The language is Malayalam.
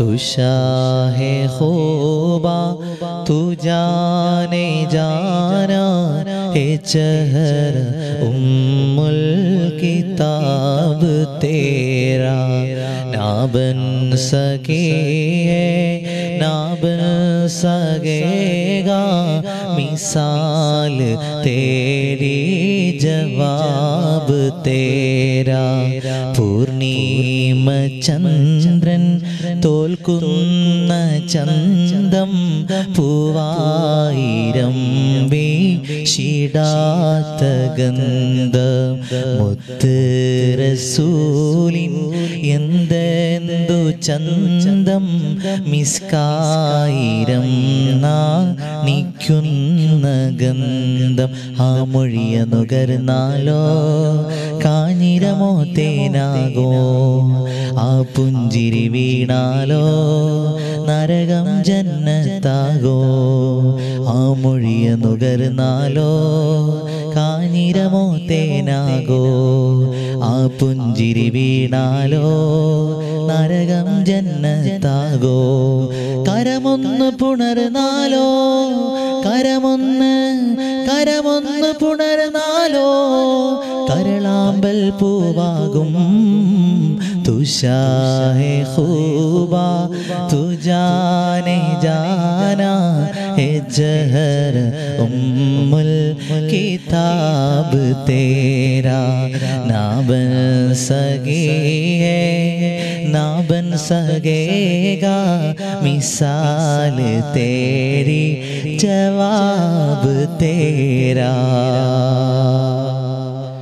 तुषाहे शाह खोबा, तू जाने जाना हे चहर, उम्मुल किताब तेरा। ना बन सके ना बन सकेगा, मिसाल तेरी जवाब तेरा। पूर्णी ചന്ദ്രൻ തോൽക്കുന്ന ചന്ദം പൂവായിരം വീശിടാത്ത ഗന്ധം. മുത്ത് റസൂലിൻ എന്തെന്തു ചന്തം മിസ്കായിരം നിക്കുന്ന ഗന്ധം. ആ മൊഴിയ നുകർന്നാലോ കാഞ്ഞിരമോ തേനാകോ. ആ പുഞ്ചിരി വീണാലോ നരകം ജന്നത്താകോ. ആ മൊഴിയ നുകർന്നാലോ കാഞ്ഞിരമോ തേനാകോ. ആ പുഞ്ചിരി വീണാലോ നരകം ജന്നത്താകോ. കരമൊന്ന് പുണർന്നാലോ കരമൊന്ന് കരമൊന്ന് പുണർന്നാലോ കരളാമ്പൽ പൂവാകും തുഷാഹെ खूबा तू जाने जाना है जहर उम्मुल किताब तेरा ना बन सके है ना बन सकेगा मिसाल तेरी जवाब तेरा